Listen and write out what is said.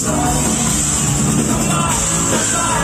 Come on, come on.